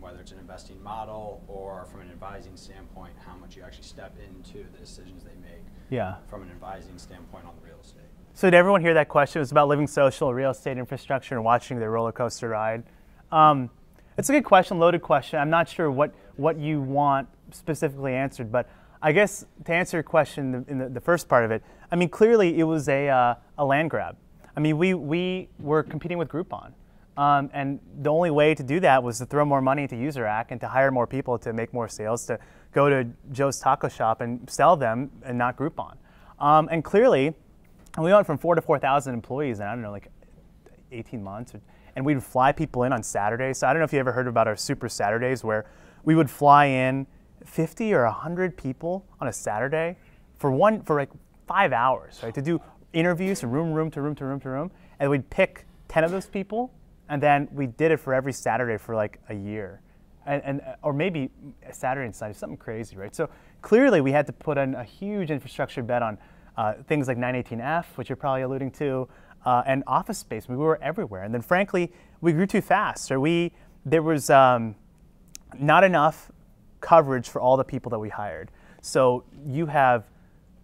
whether it's an investing model or from an advising standpoint, how much you actually step into the decisions they make yeah. from an advising standpoint on the real estate? So did everyone hear that question? It was about LivingSocial, real estate infrastructure, and watching the roller coaster ride. Um, it's a good question, loaded question. I'm not sure what, what you want specifically answered, but I guess to answer your question in the, the first part of it, I mean, clearly it was a, uh, a land grab. I mean, we, we were competing with Groupon. Um, and the only way to do that was to throw more money into UserAct and to hire more people to make more sales, to go to Joe's Taco Shop and sell them and not Groupon. Um, and clearly, and we went from four to 4,000 employees in, I don't know, like 18 months. And we'd fly people in on Saturdays. So I don't know if you ever heard about our Super Saturdays where we would fly in 50 or 100 people on a Saturday for one, for like five hours, right? To do interviews from room, room to room to room to room. And we'd pick 10 of those people. And then we did it for every Saturday for like a year. And, and, or maybe a Saturday and Sunday, something crazy, right? So clearly we had to put in a huge infrastructure bet on uh, things like 918F, which you're probably alluding to, uh, and office space. We were everywhere. And then frankly, we grew too fast. So we, there was um, not enough coverage for all the people that we hired. So you have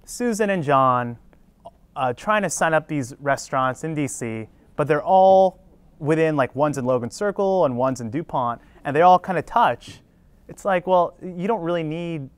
Susan and John uh, trying to sign up these restaurants in DC, but they're all within like one's in Logan Circle and one's in DuPont, and they all kind of touch. It's like, well, you don't really need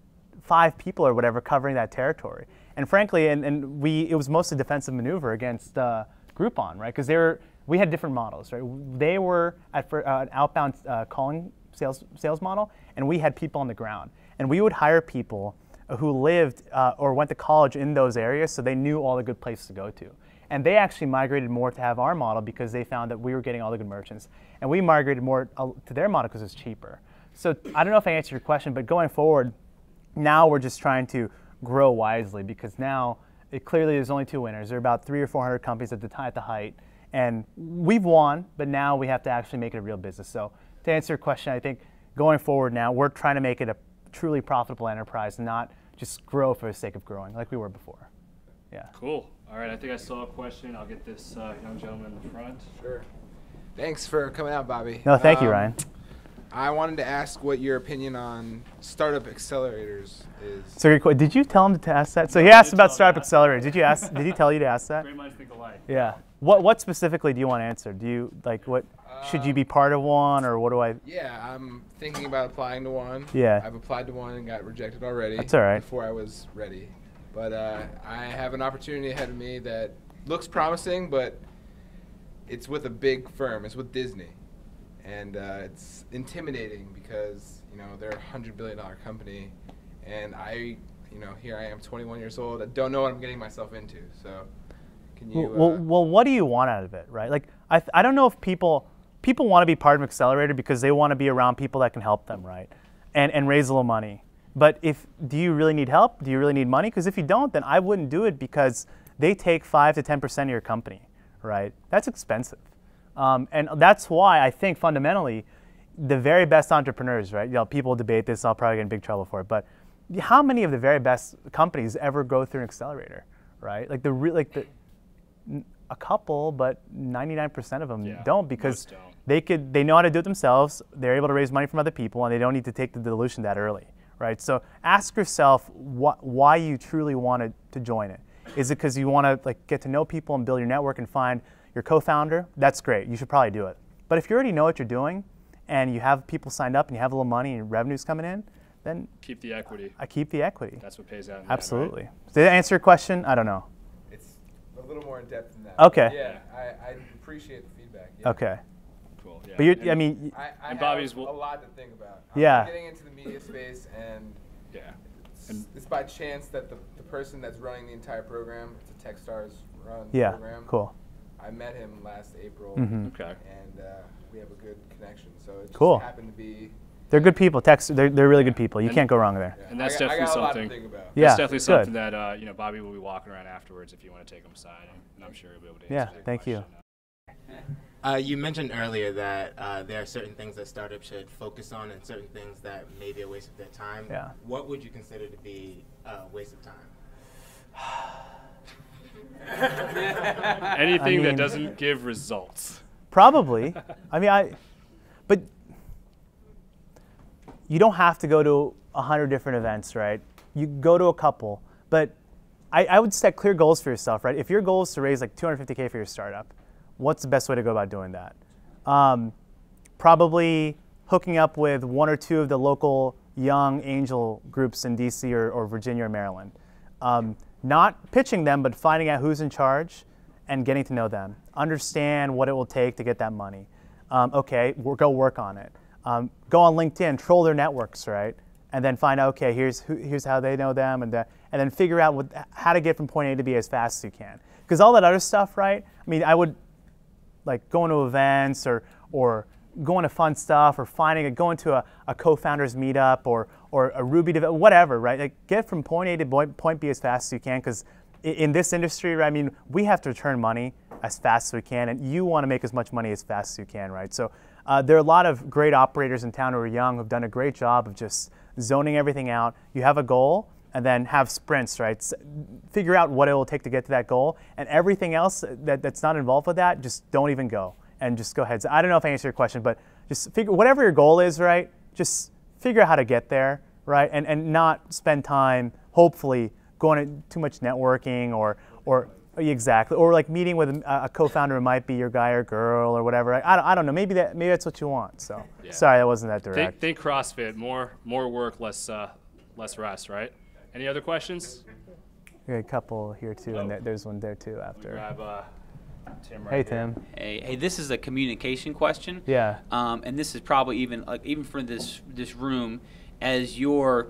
five people or whatever covering that territory. And frankly, and, and we it was mostly defensive maneuver against uh, Groupon, right? Because they were we had different models, right? They were at for, uh, an outbound uh, calling sales sales model, and we had people on the ground, and we would hire people who lived uh, or went to college in those areas, so they knew all the good places to go to. And they actually migrated more to have our model because they found that we were getting all the good merchants, and we migrated more uh, to their model because it's cheaper. So I don't know if I answered your question, but going forward, now we're just trying to grow wisely because now it clearly there's only two winners. There are about three or four hundred companies at the time at the height, and we've won, but now we have to actually make it a real business. So to answer your question, I think going forward now we're trying to make it a truly profitable enterprise, not just grow for the sake of growing like we were before. Yeah. Cool. All right, I think I saw a question. I'll get this uh, young gentleman in the front. Sure. Thanks for coming out, Bobby. No, thank you, Um, Ryan. I wanted to ask what your opinion on startup accelerators is. So your que- did you tell him to ask that? So he asked about Startup that. Accelerator. Did you ask? Did he tell you to ask that? Great minds think alike. Yeah. What What specifically do you want to answer? Do you like what? Should you be part of one, or what do I? Yeah, I'm thinking about applying to one. Yeah. I've applied to one and got rejected already. That's all right. Before I was ready. But uh, I have an opportunity ahead of me that looks promising, but it's with a big firm. It's with Disney. And uh, it's intimidating because, you know, they're a $100 billion company. And I, you know, here I am, 21 years old. I don't know what I'm getting myself into. So can you. Well, well, uh, well, what do you want out of it, right? Like, I, th- I don't know if people people want to be part of Accelerator because they want to be around people that can help them, right? And and raise a little money. But if do you really need help? Do you really need money? Because if you don't, then I wouldn't do it because they take five to ten percent of your company, right? That's expensive, um, and that's why I think fundamentally, the very best entrepreneurs, right? You know, people debate this. I'll probably get in big trouble for it, but how many of the very best companies ever go through an accelerator, right? Like the re- like the a couple, but 99% of them Yeah, don't because don't. they could they know how to do it themselves. They're able to raise money from other people, and they don't need to take the dilution that early, right? So ask yourself wh- why you truly wanted to join it. Is it because you want to like get to know people and build your network and find your co-founder? That's great. You should probably do it. But if you already know what you're doing, and you have people signed up and you have a little money and revenues coming in, then Keep the equity. I keep the equity. That's what pays out. in the end, right? Absolutely. Did that answer your question? I don't know. It's a little more in depth than that. Okay. Yeah, I, I appreciate the feedback. Yeah. Okay. Cool. Yeah. But you, And- I mean, I, I And have Bobby's a lot to think about. I'm Yeah. getting into the media space, and yeah. it's, And- it's by chance that the, the person that's running the entire program, it's a TechStars run yeah, program. cool. I met him last April, Mhm. Okay. and uh, we have a good connection. So it just Cool. happened to be. They're good people. Tex, they're, they're really good people. You And- can't go wrong there. yeah, And that's I got, definitely got a lot something- to think about. Yeah, That's definitely good. something that uh, you know Bobby will be walking around afterwards if you want to take him aside, and I'm sure he'll be able to answer Yeah, that thank you. Uh, you mentioned earlier that uh, there are certain things that startups should focus on and certain things that may be a waste of their time. Yeah. What would you consider to be a waste of time? Anything mean- that doesn't give results. Probably. I mean, I, but you don't have to go to a hundred different events, right? You go to a couple, but I, I would set clear goals for yourself, right? If your goal is to raise like 250k for your startup, what's the best way to go about doing that? Um, probably hooking up with one or two of the local young angel groups in DC or, or Virginia or Maryland. Um, not pitching them, but finding out who's in charge and getting to know them. Understand what it will take to get that money. Um, okay, go work on it. Um, go on LinkedIn, troll their networks, right? And then find out, okay, here's, who, here's how they know them, and, that, and then figure out what, how to get from point A to B as fast as you can. Because all that other stuff, right? I mean, I would like going to events or or going to fun stuff or finding a going to a, a co-founders meetup or or a Ruby dev- whatever, right? Like get from point A to point, point B as fast as you can because in this industry, right, I mean, we have to return money as fast as we can, and you want to make as much money as fast as you can, right? So uh, there are a lot of great operators in town who are young who've done a great job of just zoning everything out. You have a goal, and then have sprints, right? S- figure out what it will take to get to that goal, and everything else that, that's not involved with that, just don't even go and just go ahead. So I don't know if I answered your question, but just figure whatever your goal is, right? Just figure out how to get there, right? And and not spend time, hopefully, going to too much networking or or Exactly, or like meeting with a, a co-founder who might be your guy or girl or whatever. I, I, don't, I don't know. Maybe that maybe that's what you want. So Yeah. sorry, that wasn't that Think, direct. think CrossFit, more more work, less uh, less rest, right? Any other questions? We got a couple here too, and Oh. there, there's one there too after. Grab Tim right Hey here. Tim. Hey, hey, this is a communication question. Yeah. Um, and this is probably even like even for this this room, as your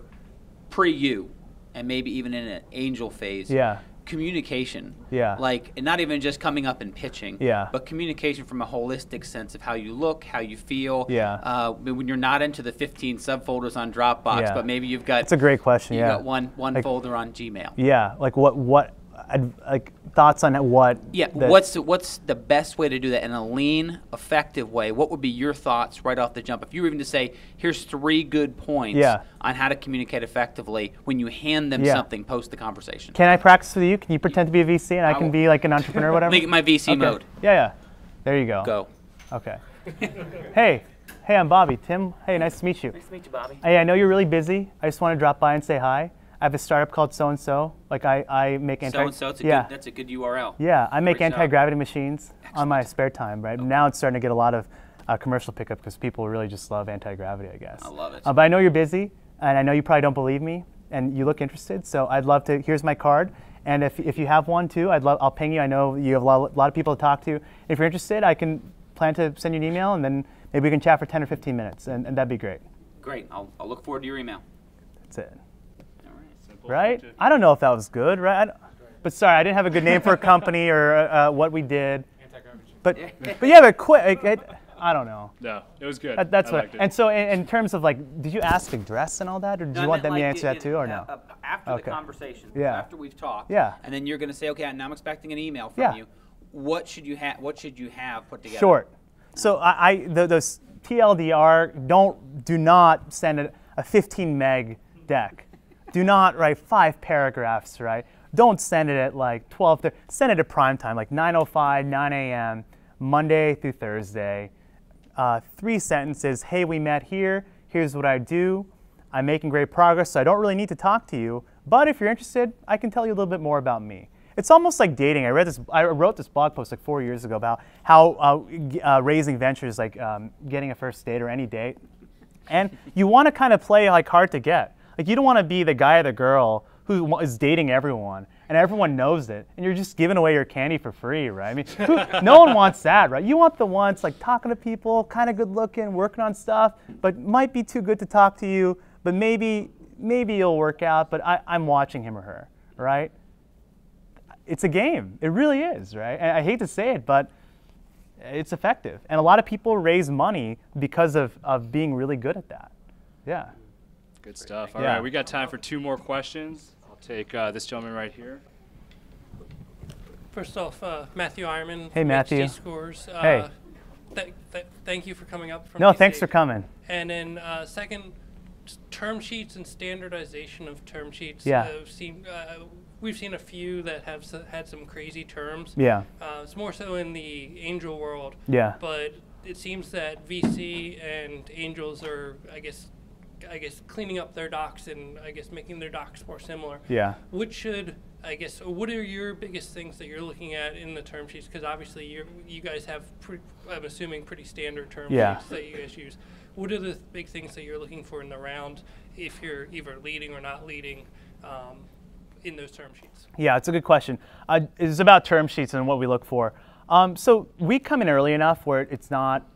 pre you, and maybe even in an angel phase. Yeah. Communication. Yeah. Like and not even just coming up and pitching. Yeah. But communication from a holistic sense of how you look, how you feel. Yeah. Uh, when you're not into the 15 subfolders on Dropbox, Yeah. but maybe you've got. It's a great question. You yeah. got one one Like- folder on Gmail. Yeah. Like what what ad- like thoughts on what? Yeah, the- what's the, what's the best way to do that in a lean, effective way? What would be your thoughts right off the jump? If you were even to say, "Here's three good points Yeah. on how to communicate effectively," when you hand them Yeah. something post the conversation. Can I practice with you? Can you pretend to be a VC and I I can will- be like an entrepreneur, or whatever? Make it my VC Okay. mode. Yeah, yeah. There you go. Go. Okay. hey, hey, I'm Bobby. Tim. Hey, nice to meet you. Nice to meet you, Bobby. Hey, I know you're really busy. I just want to drop by and say hi. I have a startup called So and So. Like I, I make anti. So and so, yeah. good. That's a good URL. Yeah, I make anti gravity machines on my spare time, right? Now it's starting to get a lot of uh, commercial pickup because people really just love anti gravity, I guess. I love it. Uh, but I know you're busy, and I know you probably don't believe me, and you look interested. So I'd love to. Here's my card, and if, if you have one too, I'd love. I'll ping you. I know you have a lot, lot of people to talk to. If you're interested, I can plan to send you an email, and then maybe we can chat for 10 or 15 minutes, and, and that'd be great. Great. I'll, I'll look forward to your email. That's it. All right. Right? effective. I don't know if that was good, right? But sorry, I didn't have a good name for a company or uh, what we did. But but yeah, but quick. It, I don't know. No, it was good. That, that's I what. liked it. And so, in, in terms of like, did you ask address and all that, or did No, you I want meant them to answer in- that too, or in- no? uh, uh, after Okay. the conversation, Yeah. after we've talked, Yeah. and then you're going to say, okay, now I'm expecting an email from Yeah. you. What should you have? What should you have put together? Short. So I, I the, those TLDR don't do not send a, a 15 meg deck. Do not write five paragraphs, right? Don't send it at like 12. Send it at prime time, like 9:05, 9 a.m. Monday through Thursday. Uh, three sentences. Hey, we met here. Here's what I do. I'm making great progress, so I don't really need to talk to you. But if you're interested, I can tell you a little bit more about me. It's almost like dating. I read this. I wrote this blog post like four years ago about how uh, uh, raising ventures, like um, getting a first date or any date, and you want to kind of play like hard to get. Like you don't want to be the guy or the girl who is dating everyone and everyone knows it, and you're just giving away your candy for free, right? I mean, who, no one wants that, right? You want the ones like talking to people, kind of good looking, working on stuff, but might be too good to talk to you, but maybe maybe you'll work out. But I, I'm watching him or her, right? It's a game. It really is, right? And I hate to say it, but it's effective. And a lot of people raise money because of, of being really good at that. Yeah. Good stuff. All right, Yeah. we got time for two more questions. I'll take uh, this gentleman right here. First off, uh, Matthew Eierman. Hey, Matthew. HD Scores. Uh, Hey. th- th- thank you for coming up from No, DC. thanks for coming. And then uh, second, term sheets and standardization of term sheets. Yeah. Uh, we've seen uh, we've seen a few that have s- had some crazy terms. Yeah. Uh, it's more so in the angel world. Yeah. But it seems that VC and angels are, I guess, I guess cleaning up their docs and I guess making their docs more similar. Yeah. What should I guess? What are your biggest things that you're looking at in the term sheets? Because obviously you you guys have, pre- I'm assuming, pretty standard term Yeah. sheets that you guys use. What are the big things that you're looking for in the round if you're either leading or not leading um, in those term sheets? Yeah, it's a good question. Uh, it's about term sheets and what we look for. Um, so we come in early enough where it's not,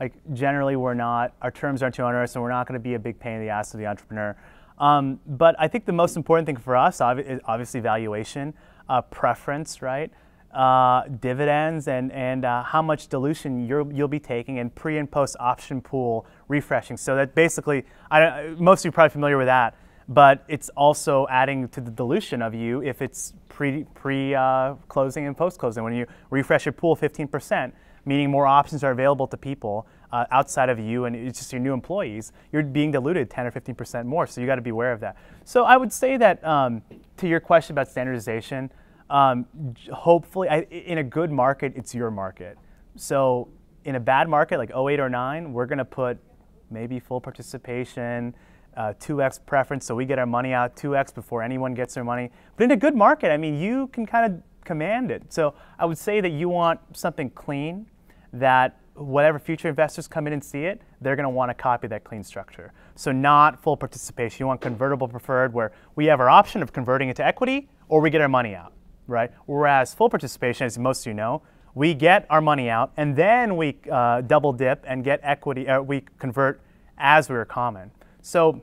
like generally we're not, our terms aren't too onerous and we're not going to be a big pain in the ass to the entrepreneur. Um, but I think the most important thing for us is obviously valuation, uh, preference, right? Uh, dividends and, and uh, how much dilution you're, you'll be taking and pre and post option pool refreshing. So that basically, I, most of you are probably familiar with that but it's also adding to the dilution of you if it's pre pre uh, closing and post closing. When you refresh your pool 15%, meaning more options are available to people uh, outside of you and it's just your new employees, you're being diluted 10 or 15% more. So you got to be aware of that. So I would say that um, to your question about standardization, um, hopefully, I, in a good market, it's your market. So in a bad market like 08 or 9, we're going to put maybe full participation, uh, 2x preference, so we get our money out 2x before anyone gets their money. But in a good market, I mean, you can kind of command it. So I would say that you want something clean that whatever future investors come in and see it, they're going to want to copy that clean structure. So not full participation. You want convertible preferred where we have our option of converting into equity or we get our money out, right? Whereas full participation, as most of you know, we get our money out and then we uh, double dip and get equity, uh, we convert as we are common. So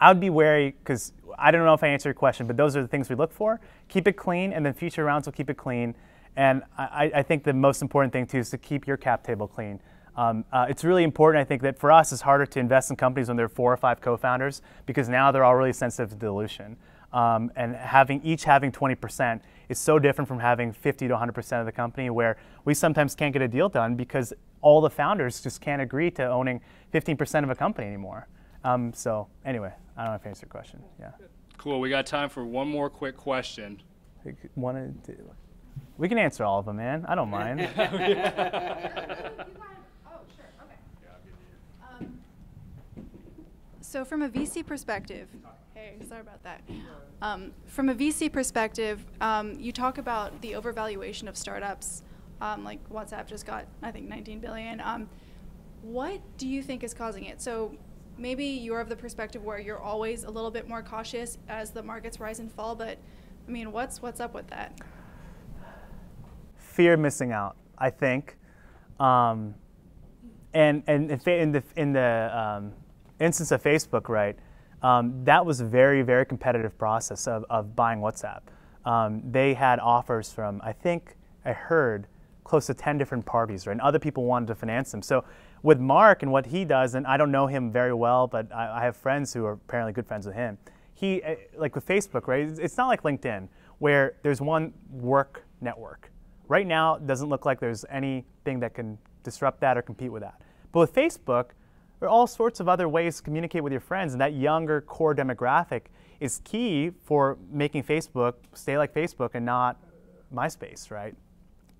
I would be wary because I don't know if I answered your question, but those are the things we look for. Keep it clean, and then future rounds will keep it clean. And I, I think the most important thing too is to keep your cap table clean. Um, uh, it's really important, I think, that for us, it's harder to invest in companies when there are four or five co-founders because now they're all really sensitive to dilution. Um, and having each having 20% is so different from having 50 to 100% of the company, where we sometimes can't get a deal done because all the founders just can't agree to owning 15% of a company anymore. Um, so anyway, I don't know if I answered your question. Yeah. Cool. We got time for one more quick question. One, and two. We can answer all of them, man. I don't mind. oh, sure. Okay. Um, so, from a VC perspective, hey, sorry about that. Um, from a VC perspective, um, you talk about the overvaluation of startups. Um, like WhatsApp just got, I think, 19 billion. Um, what do you think is causing it? So, maybe you're of the perspective where you're always a little bit more cautious as the markets rise and fall. But, I mean, what's what's up with that? Fear of missing out, I think. Um, and and in the, in the um, instance of Facebook, right, um, that was a very, very competitive process of, of buying WhatsApp. Um, they had offers from, I think I heard, close to 10 different parties, right? And other people wanted to finance them. So with Mark and what he does, and I don't know him very well, but I, I have friends who are apparently good friends with him. He, eh, like with Facebook, right, it's not like LinkedIn where there's one work network Right now, it doesn't look like there's anything that can disrupt that or compete with that. But with Facebook, there are all sorts of other ways to communicate with your friends, and that younger core demographic is key for making Facebook stay like Facebook and not MySpace, right?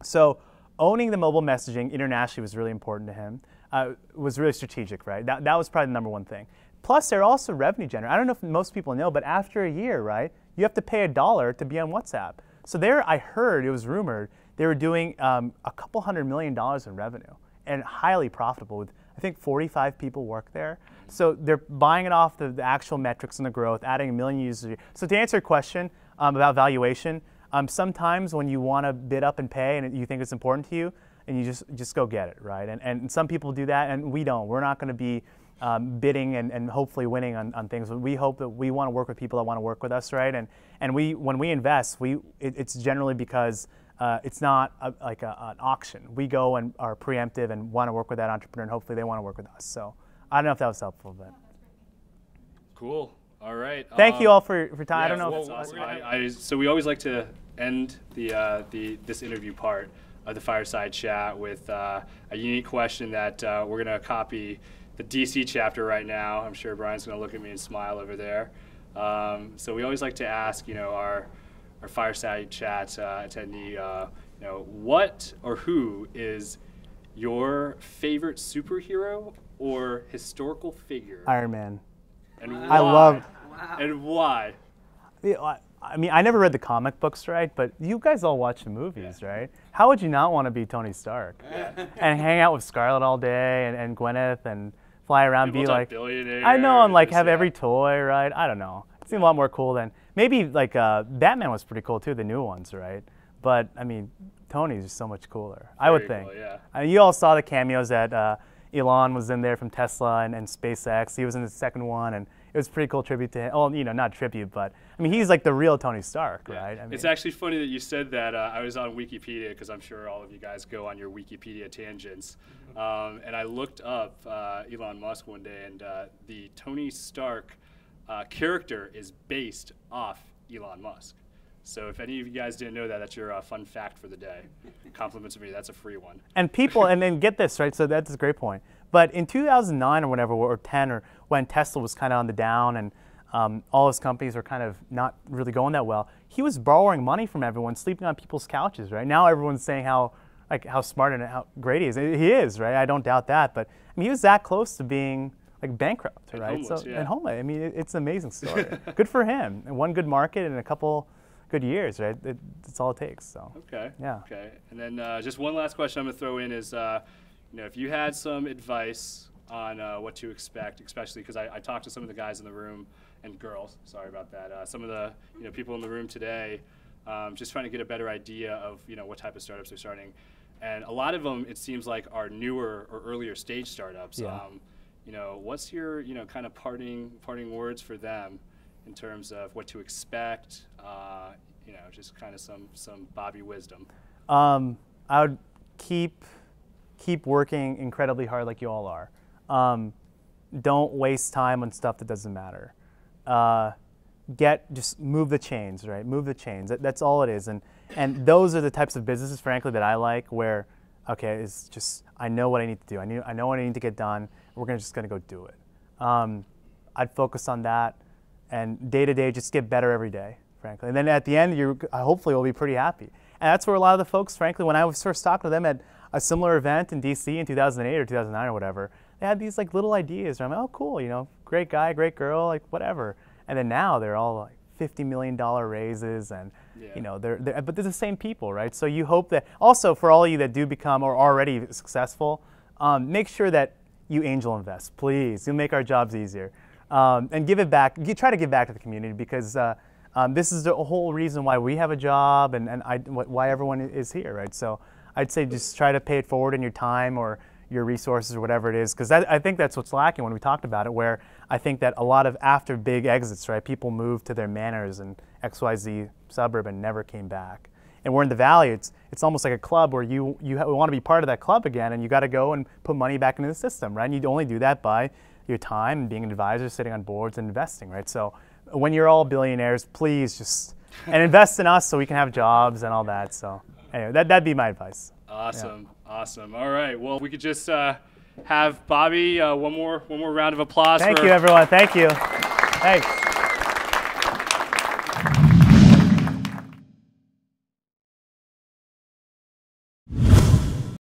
So owning the mobile messaging internationally was really important to him. Uh, was really strategic, right? That, that was probably the number one thing. Plus, they're also revenue generating. I don't know if most people know, but after a year, right, you have to pay a dollar to be on WhatsApp. So there, I heard it was rumored they were doing um, a couple hundred million dollars in revenue and highly profitable. With I think 45 people work there, so they're buying it off the, the actual metrics and the growth, adding a million users. So to answer your question um, about valuation, um, sometimes when you want to bid up and pay and you think it's important to you, and you just just go get it, right? And and some people do that, and we don't. We're not going to be um, bidding and, and hopefully winning on, on things. We hope that we want to work with people that want to work with us, right? And and we when we invest, we it, it's generally because uh, it's not a, like a, an auction. We go and are preemptive and want to work with that entrepreneur, and hopefully they want to work with us. So I don't know if that was helpful, but cool. All right. Thank um, you all for for time. Yeah, I don't know. Well, if I, I, so we always like to end the uh, the this interview part of the fireside chat with uh, a unique question that uh, we're going to copy the DC chapter right now. I'm sure Brian's going to look at me and smile over there. Um, so we always like to ask, you know, our our fireside chat uh, attendee, uh, you know, what or who is your favorite superhero or historical figure? Iron Man. And wow. I love. Wow. And why? I mean, I never read the comic books, right? But you guys all watch the movies, yeah. right? How would you not want to be Tony Stark yeah. and hang out with Scarlett all day and, and Gwyneth and fly around, People be like, I know, and like have every toy, right? I don't know. It seems a lot more cool than maybe like uh, Batman was pretty cool too, the new ones, right? But I mean, Tony's just so much cooler. Very I would think. Cool, yeah. I mean, you all saw the cameos that uh, Elon was in there from Tesla and, and SpaceX. He was in the second one, and it was pretty cool tribute to him. Well, you know, not tribute, but I mean, he's like the real Tony Stark, yeah. right? I mean, it's actually funny that you said that. Uh, I was on Wikipedia because I'm sure all of you guys go on your Wikipedia tangents, um, and I looked up uh, Elon Musk one day, and uh, the Tony Stark uh, character is based off Elon Musk. So if any of you guys didn't know that, that's your uh, fun fact for the day. Compliments of me, that's a free one. And people, and then get this, right? So that's a great point. But in 2009 or whatever, or 10, or when Tesla was kind of on the down and um, all his companies were kind of not really going that well, he was borrowing money from everyone, sleeping on people's couches, right? Now everyone's saying how like how smart and how great he is. He is, right? I don't doubt that. But I mean, he was that close to being like bankrupt, and right? Homeless, so yeah. and homeless. I mean, it, it's an amazing story. good for him. And one good market and a couple good years, right? It, that's all it takes. So. Okay. Yeah. Okay. And then uh, just one last question I'm gonna throw in is, uh, you know, if you had some advice on uh, what to expect, especially because I, I talked to some of the guys in the room and girls. Sorry about that. Uh, some of the you know people in the room today, um, just trying to get a better idea of you know what type of startups they're starting, and a lot of them it seems like are newer or earlier stage startups. Yeah. Um, you know, what's your you know kind of parting parting words for them in terms of what to expect? Uh, you know, just kind of some some Bobby wisdom. Um, I would keep keep working incredibly hard like you all are. Um, don't waste time on stuff that doesn't matter. Uh, get just move the chains, right? Move the chains. That, that's all it is. And and those are the types of businesses, frankly, that I like. Where okay, it's just I know what I need to do. I knew I know what I need to get done. We're gonna just gonna go do it. Um, I'd focus on that, and day to day, just get better every day, frankly. And then at the end, you hopefully will be pretty happy. And that's where a lot of the folks, frankly, when I was first talking to them at a similar event in DC in 2008 or 2009 or whatever, they had these like little ideas. And I'm like, oh, cool, you know, great guy, great girl, like whatever. And then now they're all like 50 million dollar raises, and Yeah. you know, they're, they're but they're the same people, right? So you hope that also for all of you that do become or already successful, um, make sure that you angel invest, please. You'll make our jobs easier, um, and give it back. You try to give back to the community because. Uh, um, this is the whole reason why we have a job and, and I, why everyone is here, right? So I'd say just try to pay it forward in your time or your resources or whatever it is, because I think that's what's lacking when we talked about it. Where I think that a lot of after big exits, right, people moved to their manors and XYZ suburb and never came back. And we're in the valley. It's it's almost like a club where you you ha- want to be part of that club again, and you got to go and put money back into the system, right? And you only do that by your time and being an advisor, sitting on boards and investing, right? So when you're all billionaires, please just and invest in us so we can have jobs and all that. So anyway, that that'd be my advice. Awesome, awesome. All right. Well, we could just uh, have Bobby uh, one more one more round of applause. Thank for you, everyone. Thank you. Thanks.